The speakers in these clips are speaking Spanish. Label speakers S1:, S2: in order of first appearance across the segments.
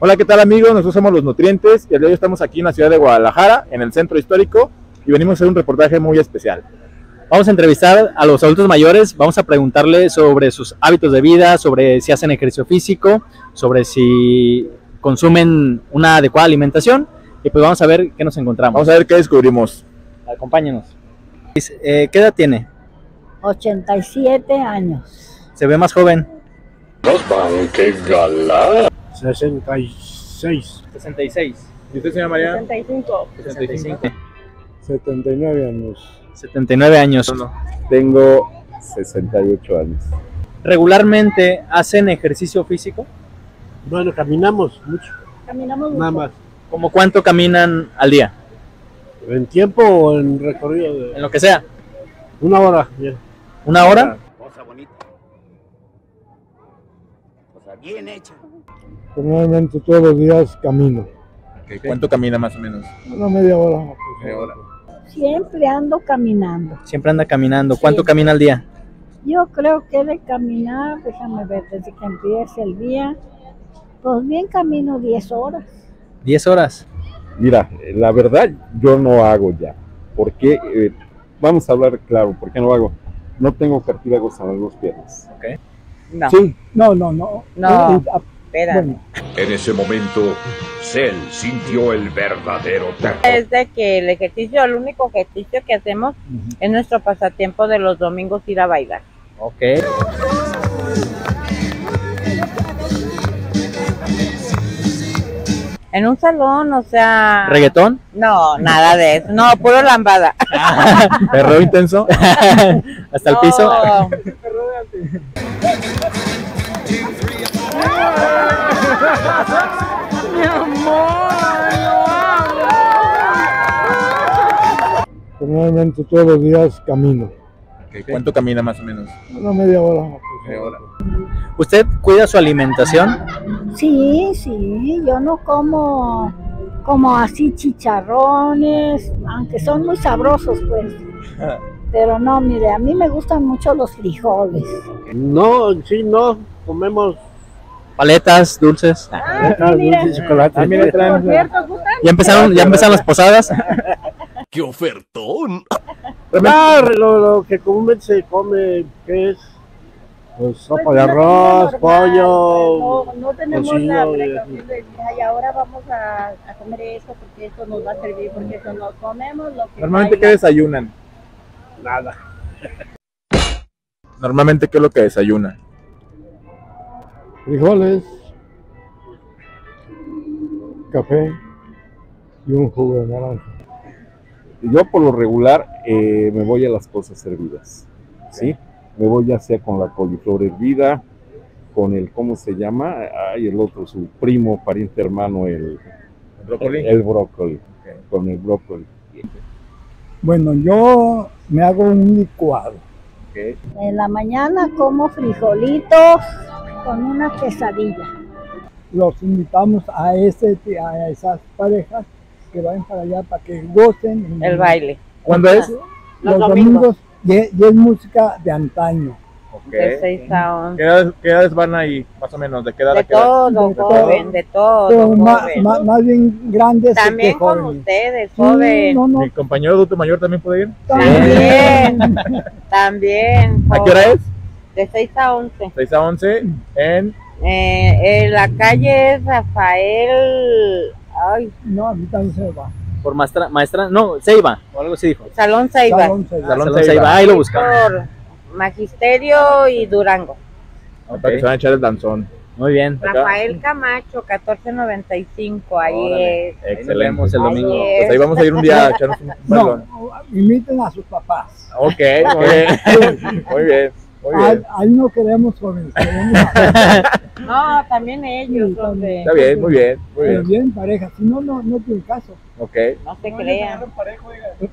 S1: Hola, ¿qué tal amigos? Nosotros somos Los Nutrientes y el día de hoy estamos aquí en la ciudad de Guadalajara, en el centro histórico, y venimos a hacer un reportaje muy especial.
S2: Vamos a entrevistar a los adultos mayores, vamos a preguntarle sobre sus hábitos de vida, sobre si hacen ejercicio físico, sobre si consumen una adecuada alimentación y pues vamos a ver qué nos encontramos.
S1: Vamos a ver qué descubrimos.
S2: Acompáñenos. Eh, ¿Qué edad tiene?
S3: 87 años.
S2: ¿Se ve más joven?
S4: ¡Qué galán!
S5: 66,
S2: 66.
S1: ¿Y usted, señora María?
S3: 65.
S2: 65.
S5: 79 años.
S2: 79 años.
S4: Tengo 68 años.
S2: ¿Regularmente hacen ejercicio físico?
S5: Bueno, caminamos mucho,
S3: Caminamos
S5: nada
S3: mucho.
S5: más.
S2: ¿Como cuánto caminan al día?
S5: ¿En tiempo o en recorrido?
S2: En
S5: De
S2: lo que sea.
S5: una hora. bien.
S2: ¿Una hora?
S6: Bien hecha.
S5: Normalmente todos los días camino.
S1: ¿Cuánto camina más o menos?
S5: Una media hora.
S1: Media hora.
S3: Siempre ando caminando.
S2: Siempre anda caminando. ¿Cuánto
S3: Sí.
S2: camina al día?
S3: Yo creo que de caminar, déjame ver, desde que empiece el día, pues bien camino 10 horas.
S2: 10 horas.
S4: Mira, la verdad yo no hago ya. Porque, eh, vamos a hablar claro, ¿por qué no hago? No tengo cartílagos en las dos piernas.
S7: No,
S4: Sí,
S5: No, no, no.
S7: no,
S5: Eh, ah,
S7: espera.
S5: bueno,
S8: En ese momento, Cell sintió el verdadero terror.
S7: Es de que el ejercicio, el único ejercicio que hacemos es nuestro pasatiempo de los domingos ir a bailar.
S2: Ok.
S7: En un salón, o sea...
S2: ¿Reggaetón?
S7: No, nada de eso. No, puro lambada.
S1: ¿Perreo intenso?
S2: ¿Hasta el piso?
S7: No.
S5: normalmente todos los días camino.
S1: ¿Cuánto camina más o menos?
S5: Una media hora.
S1: Media hora.
S2: ¿Usted cuida su alimentación?
S3: Sí, sí, yo no como como así chicharrones, aunque son muy sabrosos pues. Pero no, mire, a mí me gustan mucho los frijoles.
S5: No, sí, no. Comemos
S2: ¿Paletas, dulces?
S3: Ah, mira.
S5: chocolate.
S1: Ah, mira, traen-
S3: Por cierto, ¿gustan?
S2: ¿Ya empezaron, ya empezaron las posadas?
S8: ¡Qué ofertón!
S5: Ah, lo, lo que comúnmente se come, ¿qué es? Pues sopa
S3: Pues,
S5: de arroz,
S3: normal,
S5: pollo.
S3: No, no tenemos la
S5: y
S3: precaución de "Ay, ahora vamos a, a comer esto porque esto nos va a servir, porque eso nos comemos lo que
S1: Normalmente, ¿qué desayunan?
S5: Nada.
S1: Normalmente, ¿qué es lo que desayuna?
S5: Frijoles, café y un jugo de naranja.
S4: Yo por lo regular eh, me voy a las cosas hervidas. ¿Sí? Me voy ya sea con la coliflor hervida, con el, ¿cómo se llama? Ay, el otro, su primo, pariente hermano, el,
S1: ¿Brócoli?
S4: el brócoli. Con el brócoli.
S5: Bueno, yo me hago un licuado.
S3: En la mañana como frijolitos con una quesadilla.
S5: Los invitamos a, ese, a esas parejas que vayan para allá para que gocen.
S7: El baile.
S1: ¿Cuándo es?
S5: Los,
S7: Los
S5: domingos y, y es música de antaño.
S1: Ok.
S7: De 6 a 11.
S1: ¿Qué edades, qué edades van ahí, más o menos? ¿De qué edad
S7: De todo,
S5: De todo.
S7: joven, de todo,
S5: Pero más,
S7: joven.
S5: más, más bien grandes
S7: También
S5: que
S7: como
S5: jóvenes.
S7: ustedes,
S5: Sí,
S7: joven.
S5: no, no,
S1: ¿Mi compañero adulto mayor también puede ir?
S7: También, también.
S1: ¿A qué hora es?
S7: De 6 a 11.
S1: 6 a 11 en...
S7: Eh, en la calle es Rafael, ay,
S5: no, a mí también se va.
S2: Por maestra, maestra, no, Seiba, o algo así dijo.
S7: Salón Saiba.
S5: Salón se va.
S1: Salón Seiba.
S2: Seiba, ahí lo buscamos.
S7: Por Magisterio y Durango.
S1: Para que se van a echar el danzón.
S2: Muy bien.
S7: Rafael Camacho, 1495, ahí
S1: Órale.
S7: es.
S1: Excelente.
S2: vemos el domingo.
S7: Ahí
S1: Pues ahí vamos a ir un día a echarnos un
S5: No,
S1: balón.
S5: inviten a sus papás.
S1: Ok, muy bien. Muy bien. Muy
S5: Ahí,
S1: bien.
S5: ahí no queremos jóvenes, queremos
S7: No, también ellos,
S5: Sí,
S1: Está bien, muy bien. Muy
S5: pero
S1: bien.
S5: bien pareja, si no, no, no tiene caso.
S1: Ok.
S7: no se crean. Sí.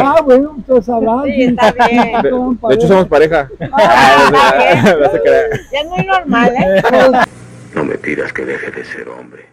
S5: Ah, bueno, ustedes sabrán.
S7: Sí, está bien.
S1: De, de hecho, somos pareja.
S7: Ah, está bien.
S1: No se crea.
S7: Ya es muy normal, ¿eh?
S4: No me pidas que deje de ser hombre.